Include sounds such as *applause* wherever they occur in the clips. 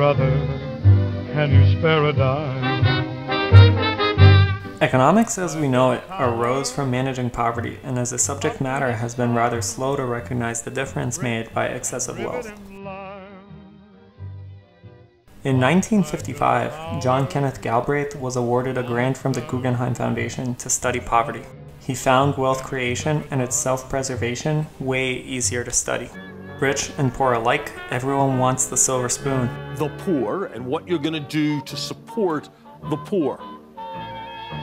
brother, can you spare a dime? Economics as we know it arose from managing poverty and as a subject matter has been rather slow to recognize the difference made by excessive wealth. In 1955, John Kenneth Galbraith was awarded a grant from the Guggenheim Foundation to study poverty. He found wealth creation and its self-preservation way easier to study. Rich and poor alike, everyone wants the silver spoon. The poor and what you're going to do to support the poor.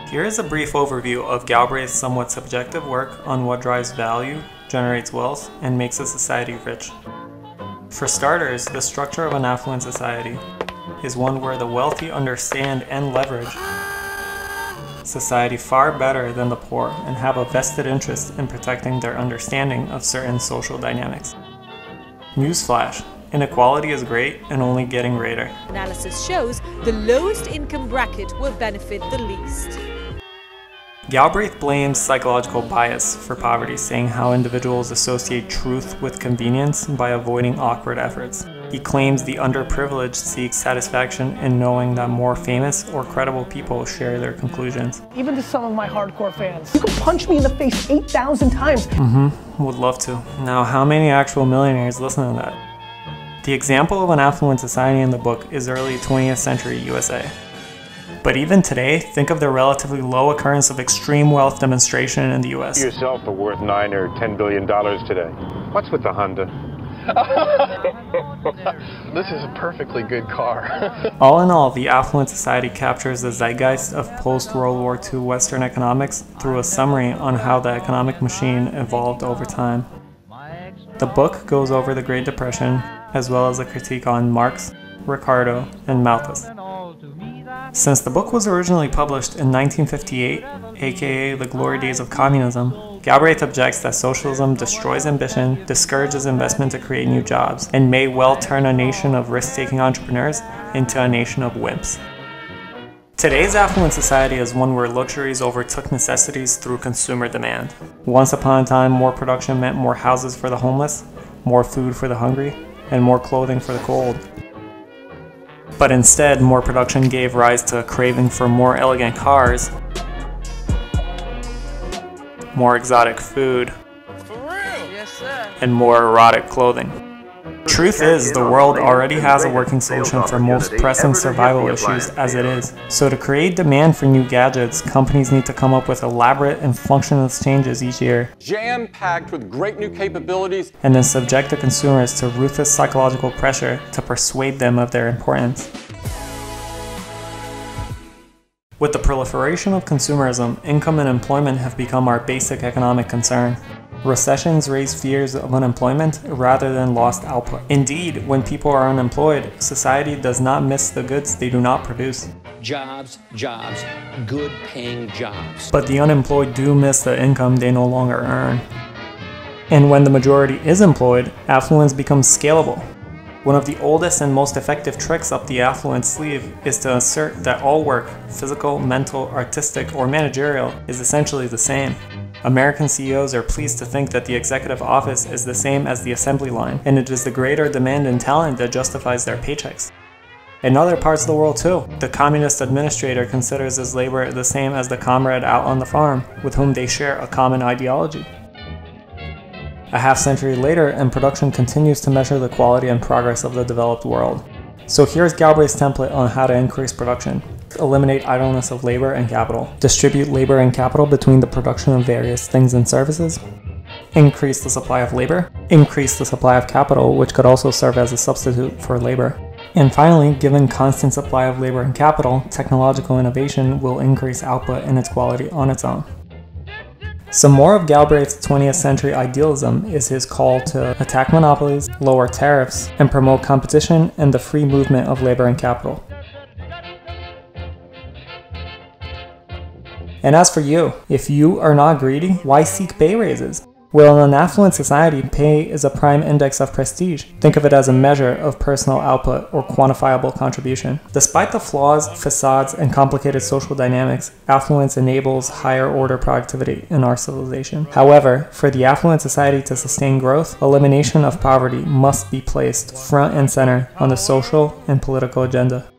Here is a brief overview of Galbraith's somewhat subjective work on what drives value, generates wealth, and makes a society rich. For starters, the structure of an affluent society is one where the wealthy understand and leverage society far better than the poor and have a vested interest in protecting their understanding of certain social dynamics. Newsflash, inequality is great and only getting greater. Analysis shows the lowest income bracket will benefit the least. Galbraith blames psychological bias for poverty, saying how individuals associate truth with convenience by avoiding awkward efforts. He claims the underprivileged seek satisfaction in knowing that more famous or credible people share their conclusions. Even to some of my hardcore fans. You can punch me in the face 8,000 times. Mm-hmm, would love to. Now, how many actual millionaires listen to that? The example of an affluent society in the book is early 20th century USA. But even today, think of the relatively low occurrence of extreme wealth demonstration in the US. Yourself are worth nine or ten billion dollars today. What's with the Honda? *laughs* *laughs* this is a perfectly good car. *laughs* all in all, the affluent society captures the zeitgeist of post World War II Western economics through a summary on how the economic machine evolved over time. The book goes over the Great Depression, as well as a critique on Marx, Ricardo, and Malthus. Since the book was originally published in 1958, aka the glory days of communism, Galbraith objects that socialism destroys ambition, discourages investment to create new jobs, and may well turn a nation of risk-taking entrepreneurs into a nation of wimps. Today's affluent society is one where luxuries overtook necessities through consumer demand. Once upon a time, more production meant more houses for the homeless, more food for the hungry, and more clothing for the cold. But instead, more production gave rise to a craving for more elegant cars, more exotic food, yes, and more erotic clothing. Truth is, the world already has a working solution for most pressing survival issues as it is. So to create demand for new gadgets, companies need to come up with elaborate and functionless changes each year. Jam-packed with great new capabilities. And then subject the consumers to ruthless psychological pressure to persuade them of their importance. With the proliferation of consumerism, income and employment have become our basic economic concern. Recessions raise fears of unemployment rather than lost output. Indeed, when people are unemployed, society does not miss the goods they do not produce. Jobs, jobs, good paying jobs. But the unemployed do miss the income they no longer earn. And when the majority is employed, affluence becomes scalable. One of the oldest and most effective tricks up the affluent sleeve is to assert that all work, physical, mental, artistic, or managerial, is essentially the same. American CEOs are pleased to think that the executive office is the same as the assembly line, and it is the greater demand in talent that justifies their paychecks. In other parts of the world too, the communist administrator considers his labor the same as the comrade out on the farm, with whom they share a common ideology. A half century later, and production continues to measure the quality and progress of the developed world. So here's Galbraith's template on how to increase production. Eliminate idleness of labor and capital. Distribute labor and capital between the production of various things and services. Increase the supply of labor. Increase the supply of capital, which could also serve as a substitute for labor. And finally, given constant supply of labor and capital, technological innovation will increase output and its quality on its own. Some more of Galbraith's 20th century idealism is his call to attack monopolies, lower tariffs, and promote competition and the free movement of labor and capital. And as for you, if you are not greedy, why seek pay raises? While in an affluent society, pay is a prime index of prestige. Think of it as a measure of personal output or quantifiable contribution. Despite the flaws, facades, and complicated social dynamics, affluence enables higher order productivity in our civilization. However, for the affluent society to sustain growth, elimination of poverty must be placed front and center on the social and political agenda.